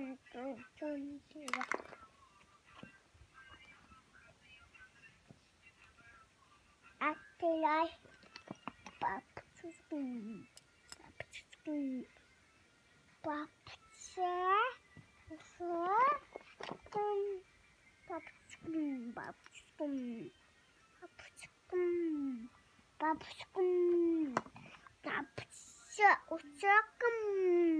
dum dum dum. After I pop to sleep, pop to sleep, pop to sleep, pop to sleep, pop to sleep, pop to sleep, pop to sleep, pop to sleep,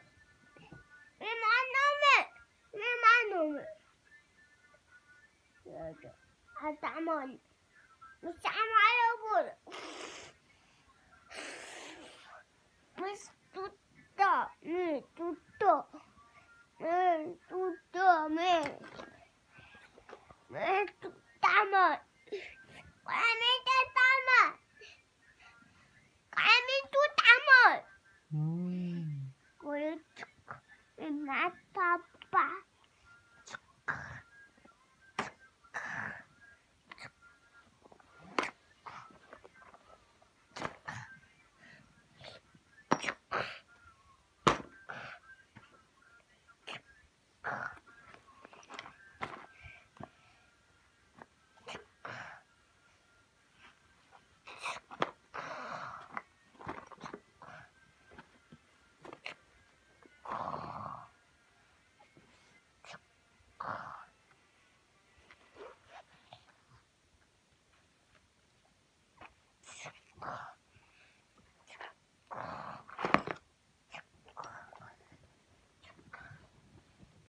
我这，我打毛，我啥毛也不。到，没做到，没做到，没没。